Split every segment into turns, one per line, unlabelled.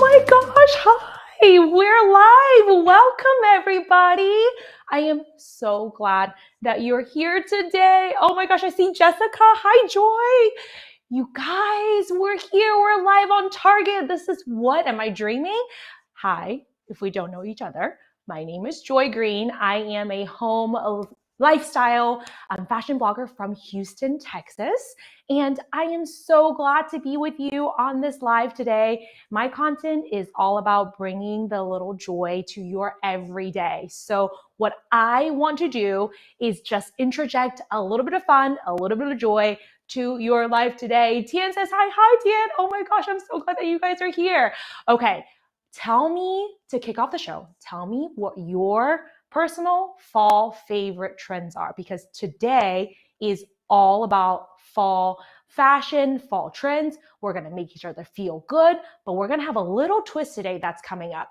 my gosh, hi, we're live. Welcome, everybody. I am so glad that you're here today. Oh my gosh, I see Jessica. Hi, Joy. You guys, we're here. We're live on Target. This is what? Am I dreaming? Hi, if we don't know each other. My name is Joy Green. I am a home lifestyle um, fashion blogger from Houston, Texas. And I am so glad to be with you on this live today. My content is all about bringing the little joy to your everyday. So, what I want to do is just interject a little bit of fun, a little bit of joy to your life today. Tian says, Hi, hi, Tian. Oh my gosh, I'm so glad that you guys are here. Okay, tell me to kick off the show, tell me what your personal fall favorite trends are because today is all about fall fashion, fall trends. We're going to make each other feel good, but we're going to have a little twist today that's coming up.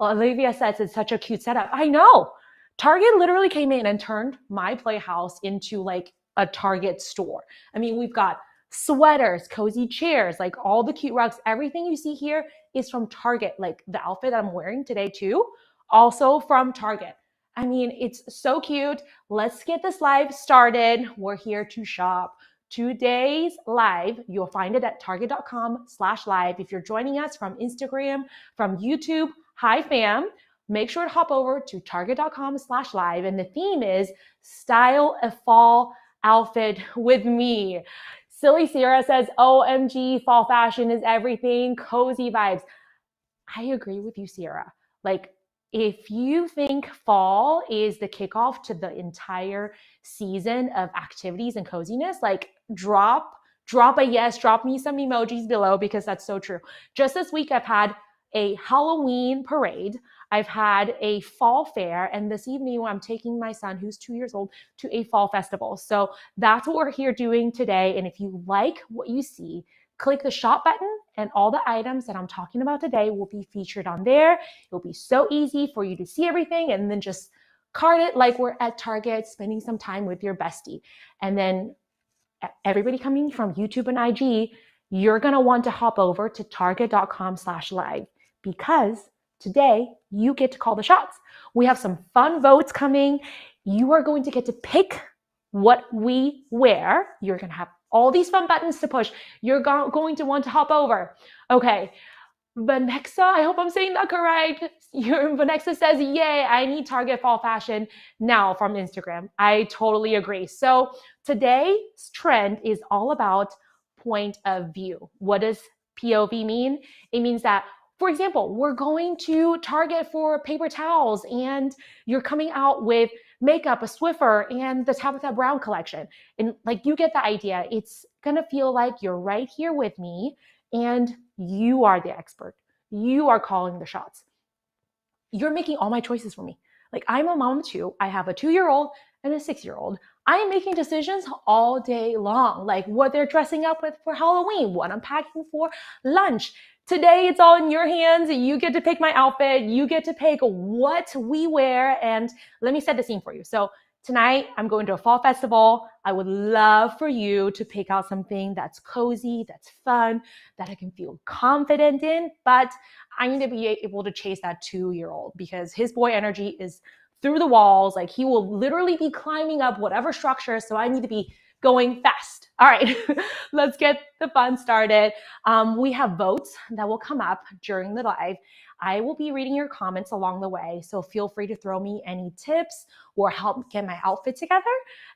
Olivia says it's such a cute setup. I know. Target literally came in and turned my playhouse into like a Target store. I mean, we've got sweaters, cozy chairs, like all the cute rugs. Everything you see here is from Target. Like the outfit that I'm wearing today, too, also from Target. I mean, it's so cute. Let's get this live started. We're here to shop. Today's live, you'll find it at target.com slash live. If you're joining us from Instagram, from YouTube, hi fam, make sure to hop over to target.com slash live. And the theme is style a fall outfit with me. Silly Sierra says, OMG, fall fashion is everything, cozy vibes. I agree with you, Sierra. Like if you think fall is the kickoff to the entire season of activities and coziness, like drop drop a yes, drop me some emojis below because that's so true. Just this week I've had a Halloween parade. I've had a fall fair, and this evening I'm taking my son, who's two years old, to a fall festival. So that's what we're here doing today. And if you like what you see, click the shop button and all the items that I'm talking about today will be featured on there. It'll be so easy for you to see everything and then just card it like we're at Target spending some time with your bestie. And then everybody coming from YouTube and IG, you're going to want to hop over to target.com slash live because today you get to call the shots. We have some fun votes coming. You are going to get to pick what we wear. You're going to have all these fun buttons to push. You're go- going to want to hop over. Okay. Vanexa, I hope I'm saying that correct. Your says, Yay, I need Target fall fashion now from Instagram. I totally agree. So today's trend is all about point of view. What does POV mean? It means that for example, we're going to Target for paper towels and you're coming out with makeup, a Swiffer, and the Tabitha Brown collection. And like you get the idea. It's gonna feel like you're right here with me and you are the expert. You are calling the shots. You're making all my choices for me. Like I'm a mom too. I have a two year old and a six year old. I am making decisions all day long, like what they're dressing up with for Halloween, what I'm packing for lunch, Today it's all in your hands. You get to pick my outfit. You get to pick what we wear. And let me set the scene for you. So tonight I'm going to a fall festival. I would love for you to pick out something that's cozy, that's fun, that I can feel confident in. But I need to be able to chase that two year old because his boy energy is through the walls. Like he will literally be climbing up whatever structure. So I need to be going fast. All right, let's get the fun started. Um, we have votes that will come up during the live. I will be reading your comments along the way, so feel free to throw me any tips or help get my outfit together.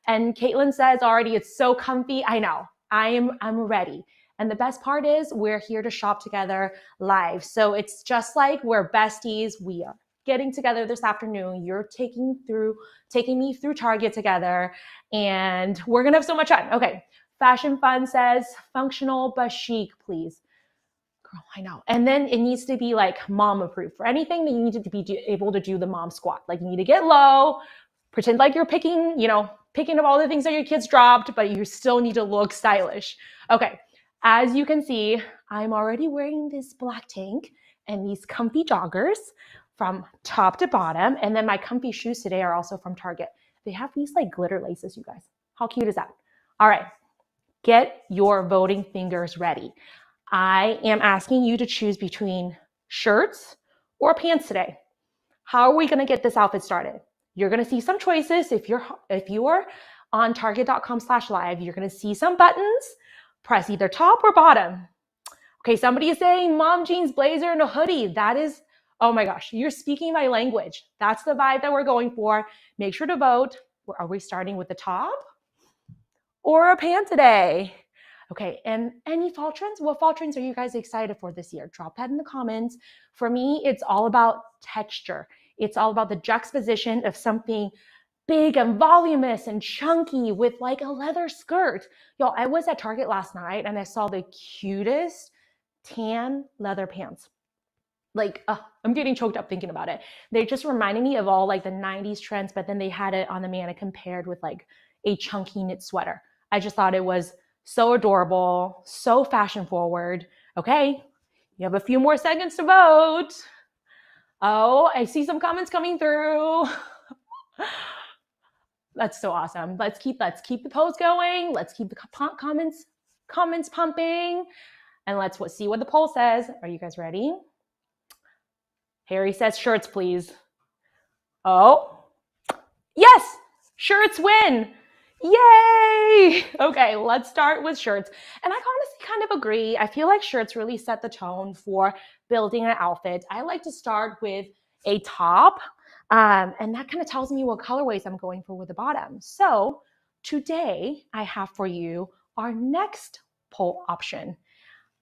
And Caitlin says already, it's so comfy. I know. I am. I'm ready. And the best part is we're here to shop together live. So it's just like we're besties. We are getting together this afternoon. You're taking through taking me through Target together and we're going to have so much fun. Okay. Fashion Fun says functional but chic, please. Girl, I know. And then it needs to be like mom approved for anything that you need to be able to do the mom squat. Like you need to get low, pretend like you're picking, you know, picking up all the things that your kids dropped, but you still need to look stylish. Okay. As you can see, I'm already wearing this black tank and these comfy joggers from top to bottom. And then my comfy shoes today are also from Target. They have these like glitter laces, you guys. How cute is that? All right, get your voting fingers ready. I am asking you to choose between shirts or pants today? How are we to get this outfit started? You're to see some choices. If you're if you are on target.com slash live, you're to see some buttons. Press either top or bottom. Okay, somebody is saying mom jeans, blazer, and a hoodie. That is, oh my gosh, you're speaking my language. That's the vibe that we're going for. Make sure to vote. Are we starting with the top or a pant today? Okay, and any fall trends? What fall trends are you guys excited for this year? Drop that in the comments. For me, it's all about texture. It's all about the juxtaposition of something big and voluminous and chunky with like a leather skirt. Y'all, I was at Target last night and I saw the cutest tan leather pants. Like, uh, I'm getting choked up thinking about it. They just reminded me of all like the 90s trends, but then they had it on the mannequin paired with like a chunky knit sweater. I just thought it was so adorable, so fashion forward. Okay, you have a few more seconds to vote. Oh, I see some comments coming through. That's so awesome. Let's keep let's keep the polls going. Let's keep the comments comments pumping, and let's see what the poll says. Are you guys ready? Harry says shirts, please. Oh, yes, shirts win. Yay! Okay, let's start with shirts. And I honestly kind of agree. I feel like shirts really set the tone for building an outfit. I like to start with a top, um, and that kind of tells me what colorways I'm going for with the bottom. So today I have for you our next poll option.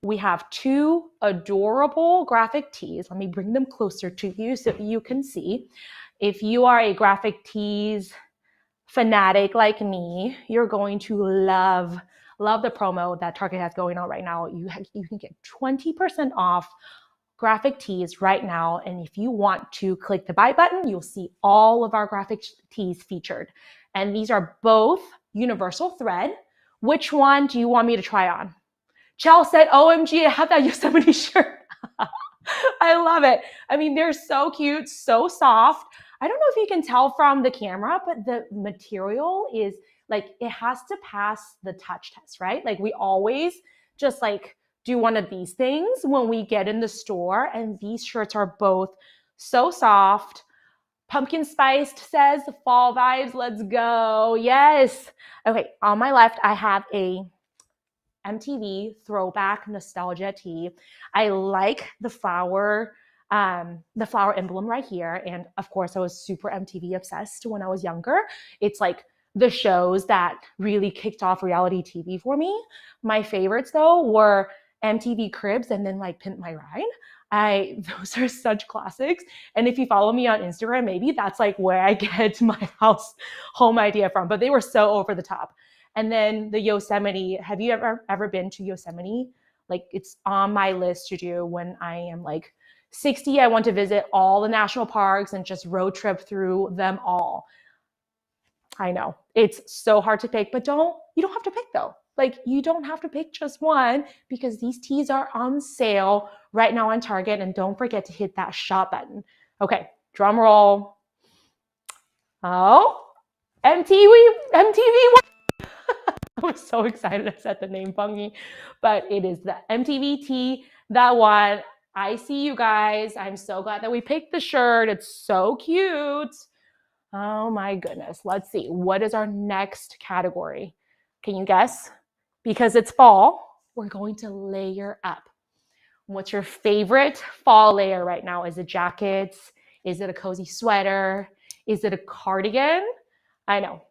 We have two adorable graphic tees. Let me bring them closer to you so you can see. If you are a graphic tees fanatic like me, you're going to love love the promo that Target has going on right now. You you can get 20% off graphic tees right now and if you want to click the buy button, you'll see all of our graphic tees featured. And these are both universal thread. Which one do you want me to try on? Chell said, "OMG, I have that Yosemite shirt." I love it. I mean, they're so cute, so soft. I don't know if you can tell from the camera, but the material is like it has to pass the touch test, right? Like we always just like do one of these things when we get in the store. And these shirts are both so soft. Pumpkin spiced says fall vibes. Let's go. Yes. Okay. On my left, I have a MTV throwback nostalgia tee. I like the flower um, the flower emblem right here. And of course, I was super MTV obsessed when I was younger. It's like the shows that really kicked off reality TV for me. My favorites though were MTV Cribs and then like Pimp My Ride. I those are such classics. And if you follow me on Instagram, maybe that's like where I get my house home idea from. But they were so over the top. And then the Yosemite. Have you ever ever been to Yosemite? Like it's on my list to do when I am like 60, I want to visit all the national parks and just road trip through them all. I know it's so hard to pick, but don't, you don't have to pick though. Like you don't have to pick just one because these tees are on sale right now on Target. And don't forget to hit that shop button. Okay, drum roll. Oh, MTV, MTV. I was so excited I said the name funky, but it is the MTVT, that one. I see you guys. I'm so glad that we picked the shirt. It's so cute. Oh my goodness. Let's see. What is our next category? Can you guess? Because it's fall, we're going to layer up. What's your favorite fall layer right now? Is it jackets? Is it a cozy sweater? Is it a cardigan? I know.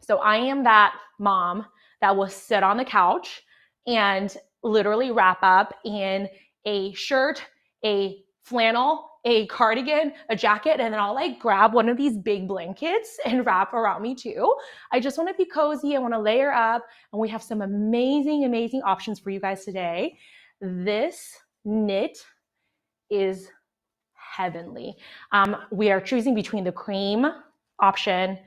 So I am that mom that will sit on the couch and literally wrap up in a shirt, a flannel, a cardigan, a jacket, and then I'll like grab one of these big blankets and wrap around me too. I just want to be cozy. I want to layer up, and we have some amazing, amazing options for you guys today. This knit is heavenly. Um, we are choosing between the cream option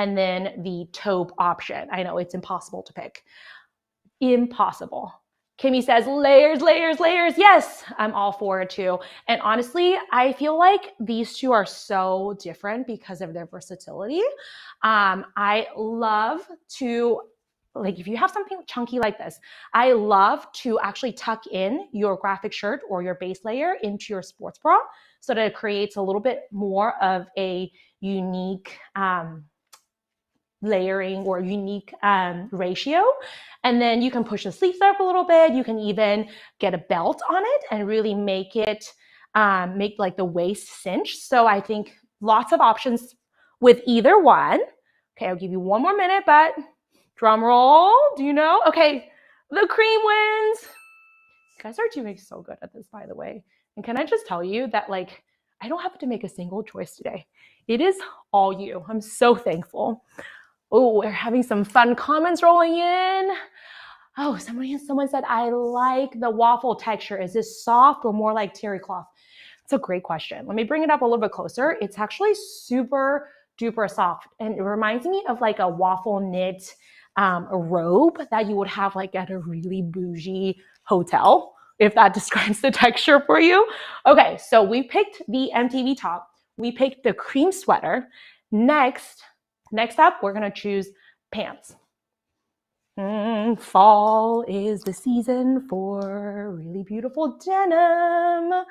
and then the taupe option. I know it's impossible to pick. Impossible. Kimmy says, layers, layers, layers. Yes, I'm all for it too. And honestly, I feel like these two are so different because of their versatility. Um, I love to like if you have something chunky like this, I love to actually tuck in your graphic shirt or your base layer into your sports bra so that it creates a little bit more of a unique um, layering or unique um, ratio. And then you can push the sleeves up a little bit. You can even get a belt on it and really make it um, make like the waist cinch. So I think lots of options with either one. Okay, I'll give you one more minute, but drum roll. Do you know? Okay, the cream wins. You guys are doing so good at this, by the way. And can I just tell you that, like, I don't have to make a single choice today. It is all you. I'm so thankful. Oh, we're having some fun comments rolling in. Oh, someone someone said I like the waffle texture. Is this soft or more like terry cloth? It's a great question. Let me bring it up a little bit closer. It's actually super duper soft, and it reminds me of like a waffle knit um, robe that you would have like at a really bougie hotel, if that describes the texture for you. Okay, so we picked the MTV top. We picked the cream sweater. Next, next up, we're gonna choose pants. Mm, fall is the season for really beautiful denim.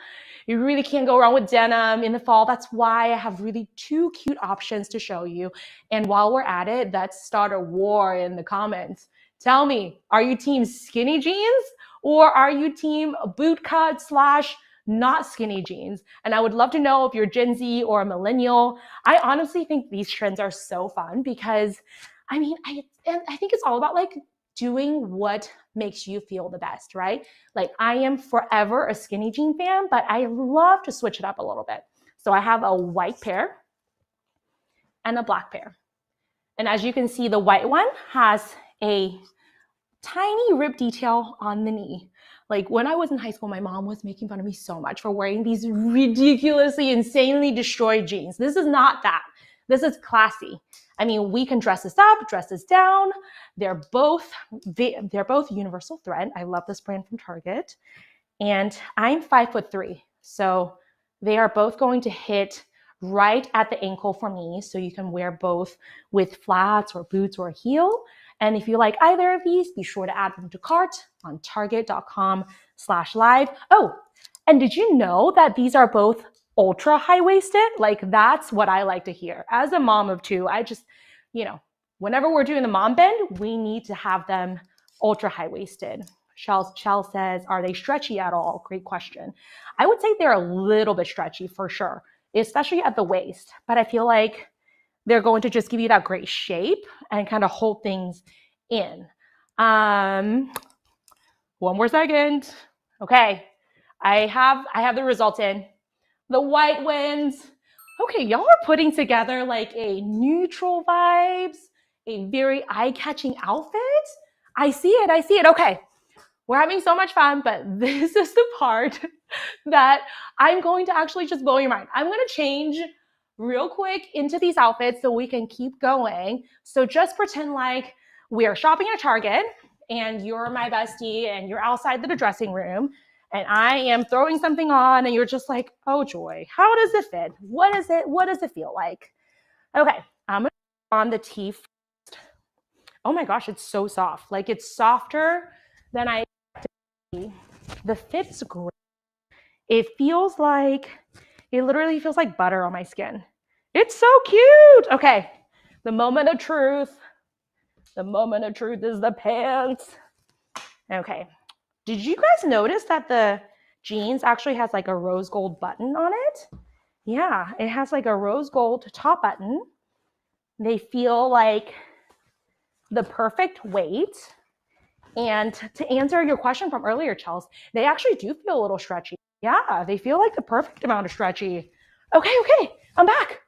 You really can't go wrong with denim in the fall. That's why I have really two cute options to show you. And while we're at it, let's start a war in the comments. Tell me, are you team skinny jeans or are you team boot cut slash not skinny jeans? And I would love to know if you're Gen Z or a millennial. I honestly think these trends are so fun because I mean, I and I think it's all about like doing what makes you feel the best, right? Like I am forever a skinny jean fan, but I love to switch it up a little bit. So I have a white pair and a black pair. And as you can see, the white one has a tiny rib detail on the knee. Like when I was in high school, my mom was making fun of me so much for wearing these ridiculously, insanely destroyed jeans. This is not that. This is classy. I mean, we can dress this up, dress this down. They're both they're both universal thread. I love this brand from Target. And I'm five foot three. So they are both going to hit right at the ankle for me. So you can wear both with flats or boots or a heel. And if you like either of these, be sure to add them to cart on target.com slash live. Oh, and did you know that these are both ultra high waisted. Like that's what I like to hear. As a mom of two, I just, you know, whenever we're doing the mom bend, we need to have them ultra high waisted. Shell, Shell says, are they stretchy at all? Great question. I would say they're a little bit stretchy for sure, especially at the waist. But I feel like they're going to just give you that great shape and kind of hold things in. Um, one more second. Okay, I have I have the results in the white wins. Okay, y'all are putting together like a neutral vibes, a very eye-catching outfit. I see it. I see it. Okay. We're having so much fun, but this is the part that I'm going to actually just blow your mind. I'm going to change real quick into these outfits so we can keep going. So just pretend like we are shopping at Target and you're my bestie and you're outside the dressing room and I am throwing something on and you're just like, oh joy, how does it fit? What is it? What does it feel like? Okay, I'm gonna on the tee first. Oh my gosh, it's so soft. Like it's softer than I the fit's great. It feels like it literally feels like butter on my skin. It's so cute. Okay, the moment of truth. The moment of truth is the pants. Okay, did you guys notice that the jeans actually has like a rose gold button on it? Yeah, it has like a rose gold top button. They feel like the perfect weight. And to answer your question from earlier, Chels, they actually do feel a little stretchy. Yeah, they feel like the perfect amount of stretchy. Okay, okay, I'm back.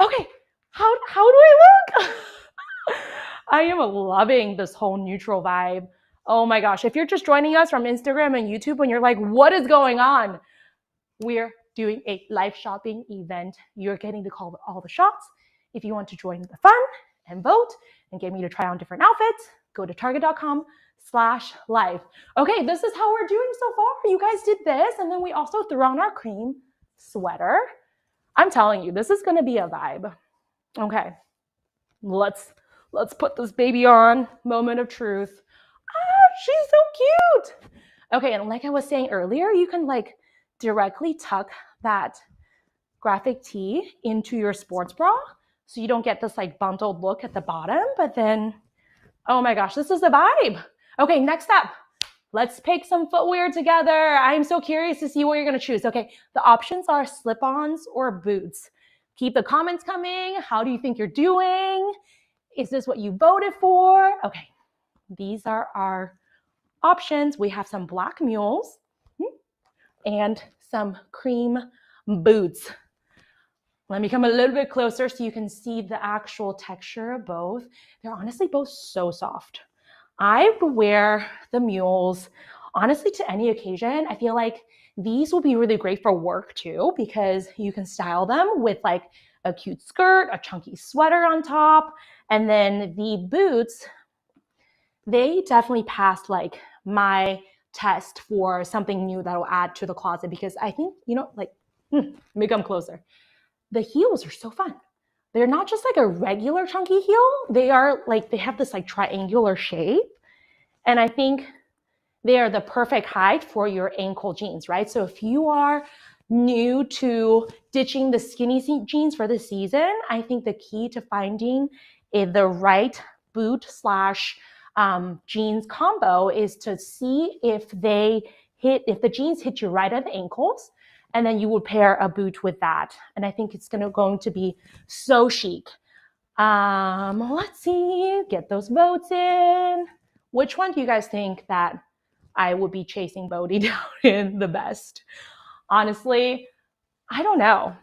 Okay, how, how do I look? I am loving this whole neutral vibe. Oh my gosh. If you're just joining us from Instagram and YouTube and you're like, what is going on? We're doing a live shopping event. You're getting to call all the shots. If you want to join the fun and vote and get me to try on different outfits, go to target.com slash live. Okay, this is how we're doing so far. You guys did this, and then we also threw on our cream sweater. I'm telling you, this is gonna be a vibe. Okay, let's Let's put this baby on. Moment of truth. Ah, she's so cute. Okay, and like I was saying earlier, you can like directly tuck that graphic tee into your sports bra so you don't get this like bundled look at the bottom, but then, oh my gosh, this is the vibe. Okay, next up, let's pick some footwear together. I'm so curious to see what you're gonna choose. Okay, the options are slip ons or boots. Keep the comments coming. How do you think you're doing? Is this what you voted for? Okay, these are our options. We have some black mules and some cream boots. Let me come a little bit closer so you can see the actual texture of both. They're honestly both so soft. I would wear the mules honestly to any occasion. I feel like these will be really great for work too because you can style them with like a cute skirt, a chunky sweater on top, and then the boots, they definitely passed like my test for something new that'll add to the closet because I think, you know, like, hmm, let me come closer. The heels are so fun. They're not just like a regular chunky heel, they are like, they have this like triangular shape. And I think they are the perfect height for your ankle jeans, right? So if you are new to ditching the skinny jeans for the season, I think the key to finding the right boot slash um, jeans combo is to see if they hit, if the jeans hit you right at the ankles, and then you would pair a boot with that. And I think it's gonna going to be so chic. Um, let's see, get those votes in. Which one do you guys think that I would be chasing Bodhi down in the best? Honestly, I don't know.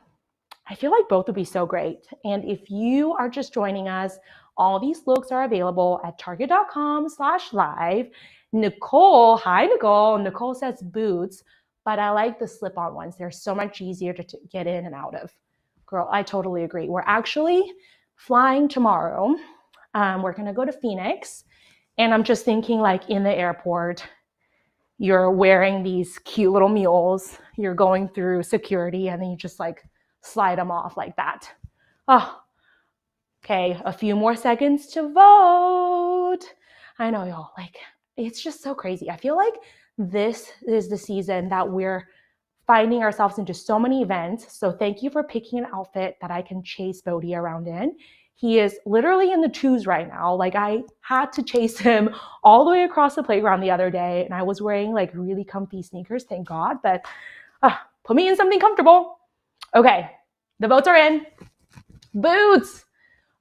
I feel like both would be so great. And if you are just joining us, all these looks are available at target.com slash live. Nicole, hi Nicole. Nicole says boots, but I like the slip-on ones. They're so much easier to get in and out of. Girl, I totally agree. We're actually flying tomorrow. Um, we're gonna go to Phoenix, and I'm just thinking like in the airport, you're wearing these cute little mules. You're going through security, and then you just like slide them off like that. Oh, Okay, a few more seconds to vote. I know y'all, like, it's just so crazy. I feel like this is the season that we're finding ourselves into so many events. So thank you for picking an outfit that I can chase Bodhi around in. He is literally in the twos right now. Like I had to chase him all the way across the playground the other day, and I was wearing like really comfy sneakers, thank God. But uh, put me in something comfortable. Okay, the votes are in. Boots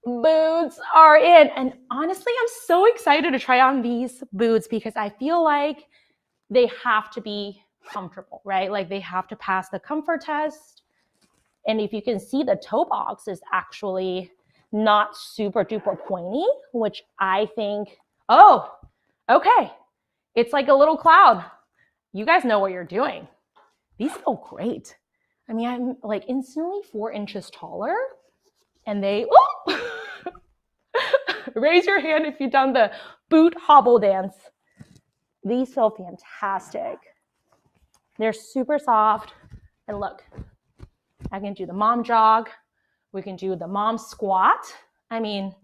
boots are in. And honestly, I'm so excited to try on these boots because I feel like they have to be comfortable, right? Like they have to pass the comfort test. And if you can see, the toe box is actually not super duper pointy, which I think, oh, okay. It's like a little cloud. You guys know what you're doing. These feel great. I mean, I'm like instantly four inches taller and they, oh, Raise your hand if you've done the boot hobble dance. These feel fantastic. They're super soft. And look, I can do the mom jog. We can do the mom squat. I mean,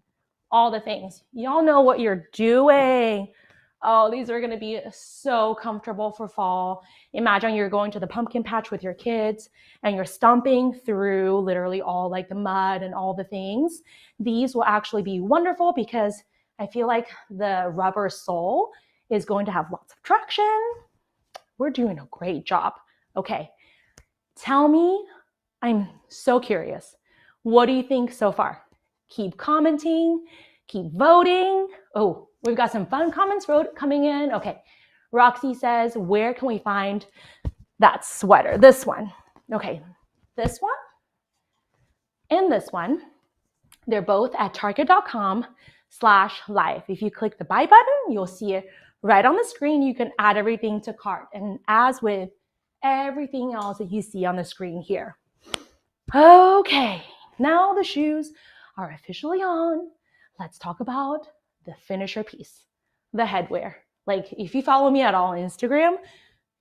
all the things. Y'all know what you're doing. Oh, these are going to be so comfortable for fall. Imagine you're going to the pumpkin patch with your kids and you're stomping through literally all like the mud and all the things. These will actually be wonderful because I feel like the rubber sole is going to have lots of traction. We're doing a great job. Okay. Tell me, I'm so curious. What do you think so far? Keep commenting, keep voting. Oh, We've got some fun comments coming in. Okay. Roxy says, where can we find that sweater? This one. Okay. This one and this one. They're both at target.com slash live. If you click the buy button, you'll see it right on the screen. You can add everything to cart. And as with everything else that you see on the screen here. Okay, now the shoes are officially on. Let's talk about the finisher piece, the headwear. Like if you follow me at all on Instagram,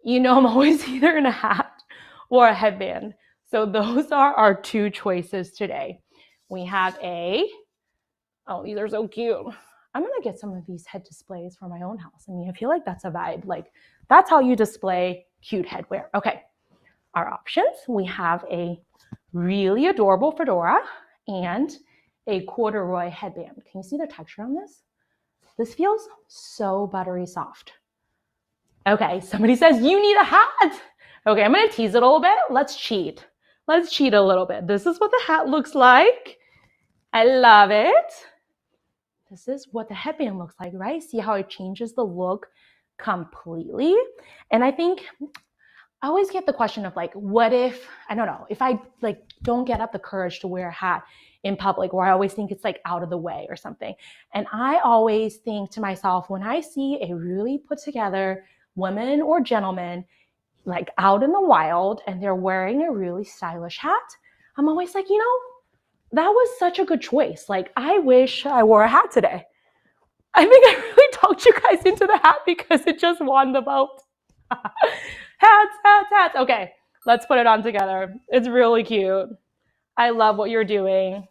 you know I'm always either in a hat or a headband. So those are our two choices today. We have a Oh, these are so cute. I'm gonna get some of these head displays for my own house. I mean, I feel like that's a vibe. Like that's how you display cute headwear. Okay, our options. We have a really adorable fedora and a corduroy headband. Can you see the texture on this? This feels so buttery soft. Okay, somebody says you need a hat. Okay, I'm gonna tease it a little bit. Let's cheat. Let's cheat a little bit. This is what the hat looks like. I love it. This is what the headband looks like, right? See how it changes the look completely. And I think I always get the question of like, what if, I don't know, if I like don't get up the courage to wear a hat in public, or I always think it's like out of the way or something. And I always think to myself, when I see a really put together woman or gentleman like out in the wild and they're wearing a really stylish hat, I'm always like, you know, that was such a good choice. Like, I wish I wore a hat today. I think I really talked you guys into the hat because it just won the vote. hats, hats, hats. Okay, let's put it on together. It's really cute. I love what you're doing.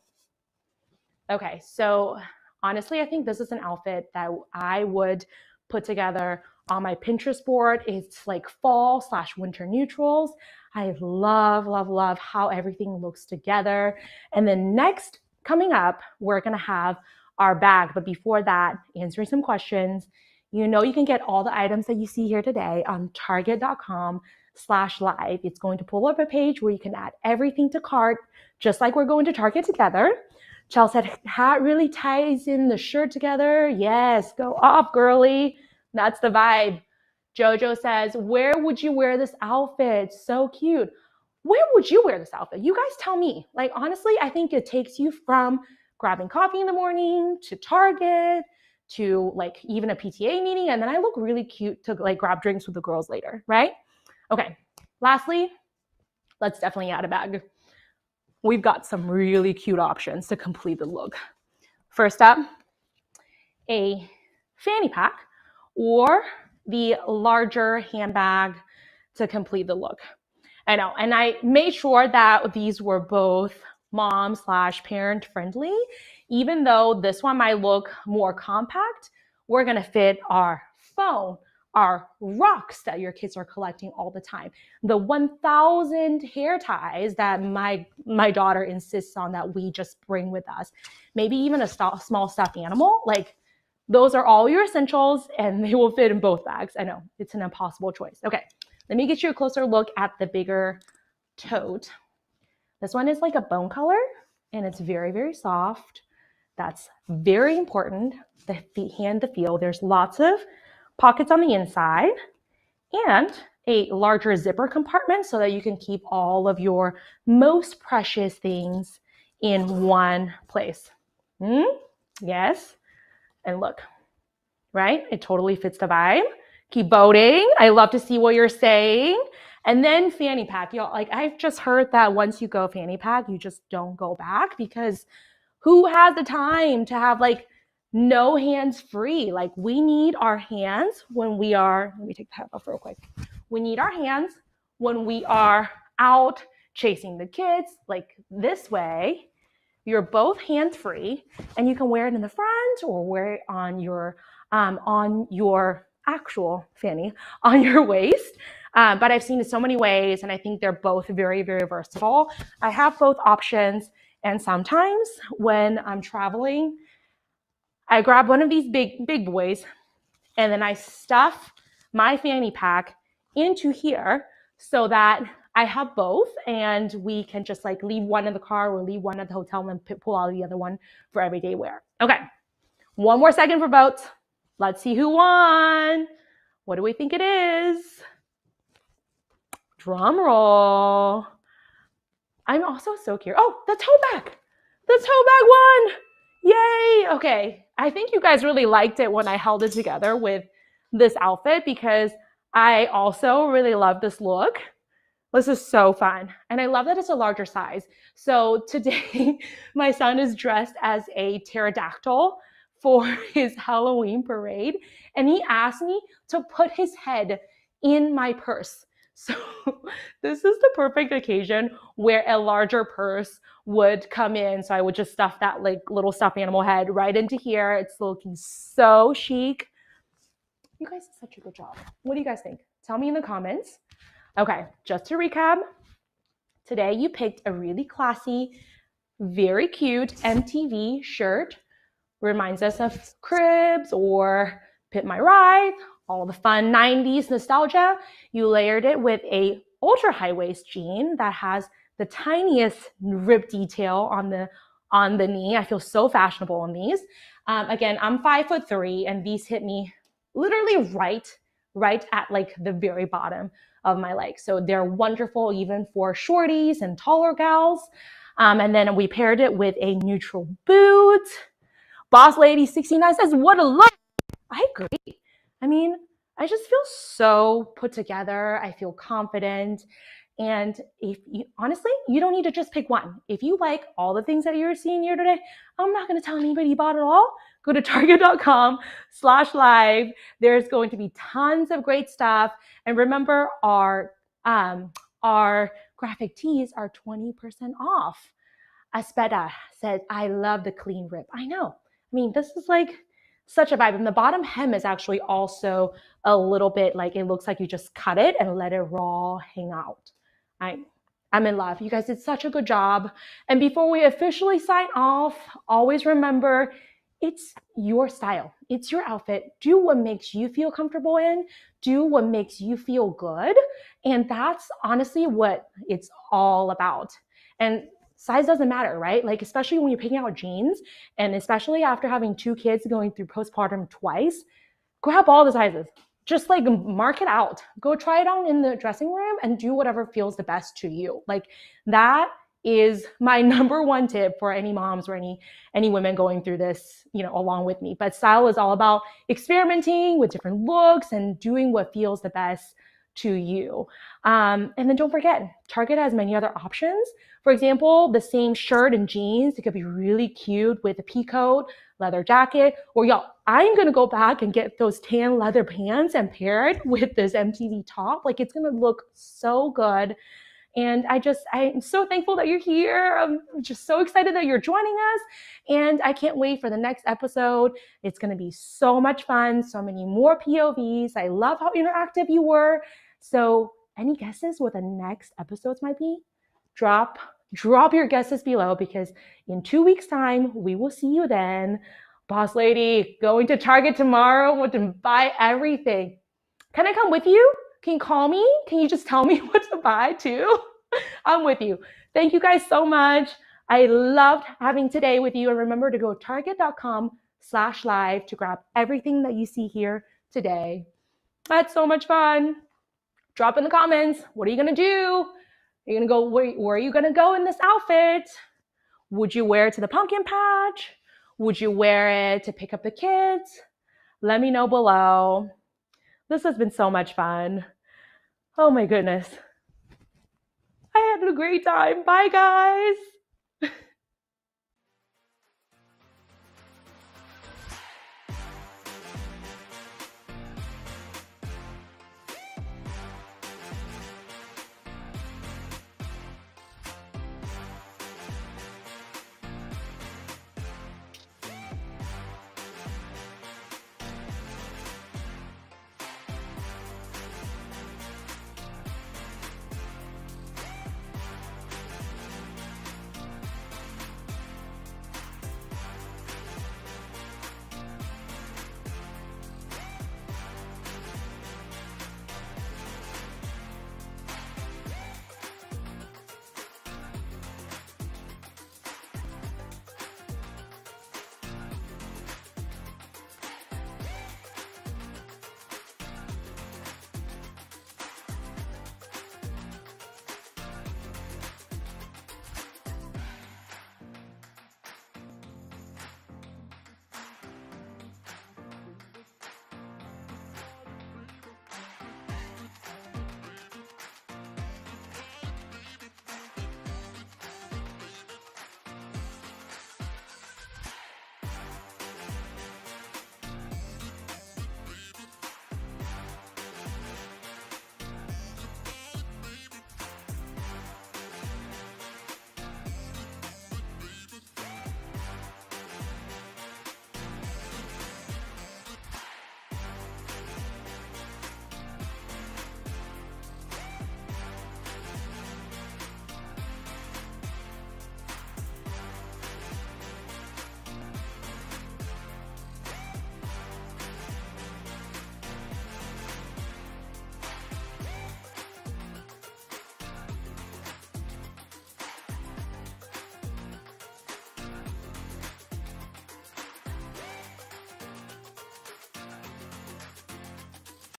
Okay, so honestly, I think this is an outfit that I would put together on my Pinterest board. It's like fall slash winter neutrals. I love, love, love how everything looks together. And then next, coming up, we're gonna have our bag. But before that, answering some questions. You know you can get all the items that you see here today on target.com slash live. It's going to pull up a page where you can add everything to cart, just like we're going to Target together. Chelsea said, hat really ties in the shirt together. Yes, go off, girly. That's the vibe. Jojo says, Where would you wear this outfit? So cute. Where would you wear this outfit? You guys tell me. Like, honestly, I think it takes you from grabbing coffee in the morning to Target to like even a PTA meeting. And then I look really cute to like grab drinks with the girls later, right? Okay. Lastly, let's definitely add a bag. We've got some really cute options to complete the look. First up, a fanny pack or the larger handbag to complete the look. I know. And I made sure that these were both mom slash parent friendly. Even though this one might look more compact, we're going to fit our phone, our rocks that your kids are collecting all the time, the 1000 hair ties that my my daughter insists on that we just bring with us. Maybe even a small stuffed animal. Like those are all your essentials and they will fit in both bags. I know it's an impossible choice. Okay, let me get you a closer look at the bigger tote. This one is like a bone color and it's very, very soft. That's very important. The, the hand, the feel. There's lots of pockets on the inside and a larger zipper compartment so that you can keep all of your most precious things in one place. Hmm? Yes. And look, right? It totally fits the vibe. Keep voting. I love to see what you're saying. And then fanny pack. Y'all, like I've just heard that once you go fanny pack, you just don't go back because who has the time to have like no hands free? Like we need our hands when we are, let me take that off real quick. We need our hands when we are out chasing the kids, like this way. You're both hands free and you can wear it in the front or wear it on your um, on your actual fanny on your waist. Um, but I've seen it so many ways, and I think they're both very, very versatile. I have both options, and sometimes when I'm traveling, I grab one of these big, big boys, and then I stuff my fanny pack into here so that I have both, and we can just like leave one in the car or leave one at the hotel and pull out the other one for everyday wear. Okay, one more second for votes. Let's see who won. What do we think it is? Drum roll. I'm also so curious. Oh, the tote bag. The tote bag won. Yay. Okay. I think you guys really liked it when I held it together with this outfit because I also really love this look. This is so fun. And I love that it's a larger size. So today, my son is dressed as a pterodactyl for his Halloween parade. And he asked me to put his head in my purse. So this is the perfect occasion where a larger purse would come in. So I would just stuff that like little stuffed animal head right into here. It's looking so chic. You guys did such a good job. What do you guys think? Tell me in the comments. Okay, just to recap, today you picked a really classy, very cute MTV shirt. Reminds us of cribs or Pimp My Ride all the fun 90s nostalgia. You layered it with a ultra high waist jean that has the tiniest rib detail on the on the knee. I feel so fashionable in these. Um, again, I'm five foot three, and these hit me literally right, right at like the very bottom of my leg. So they're wonderful even for shorties and taller gals. Um, and then we paired it with a neutral boot. Boss Lady 69 says, "What a look!" I agree. I mean, I just feel so put together. I feel confident. And if you honestly, you don't need to just pick one. If you like all the things that you're seeing here today, I'm not going to tell anybody about it all. Go to target.com slash live. There's going to be tons of great stuff. And remember, our um, our graphic tees are 20% off. Aspeda said, I love the clean rip. I know. I mean, this is like such a vibe. And the bottom hem is actually also a little bit like it looks like you just cut it and let it raw hang out. I I'm in love. You guys did such a good job. And before we officially sign off, always remember it's your style. It's your outfit. Do what makes you feel comfortable in. Do what makes you feel good. And that's honestly what it's all about. And size doesn't matter, right? Like, especially when you're picking out jeans, and especially after having two kids going through postpartum twice, grab all the sizes. Just like mark it out. Go try it on in the dressing room and do whatever feels the best to you. Like, that is my number one tip for any moms or any any women going through this you know along with me but style is all about experimenting with different looks and doing what feels the best to you. Um, and then don't forget, Target has many other options. For example, the same shirt and jeans, it could be really cute with a pea coat, leather jacket, or y'all, I'm gonna go back and get those tan leather pants and pair it with this MTV top. Like it's gonna look so good. And I just, I'm so thankful that you're here. I'm just so excited that you're joining us. And I can't wait for the next episode. It's going to be so much fun, so many more POVs. I love how interactive you were. So, any guesses what the next episodes might be? Drop drop your guesses below because in 2 weeks time we will see you then. Boss lady, going to Target tomorrow, want to buy everything. Can I come with you? Can you call me? Can you just tell me what to buy too? I'm with you. Thank you guys so much. I loved having today with you. And remember to go target.com slash live to grab everything that you see here today. That's so much fun drop in the comments. What are you gonna do? Are you gonna go? Where, where are you gonna go in this outfit? Would you wear it to the pumpkin patch? Would you wear it to pick up the kids? Let me know below. This has been so much fun. Oh my goodness. I had a great time. Bye, guys.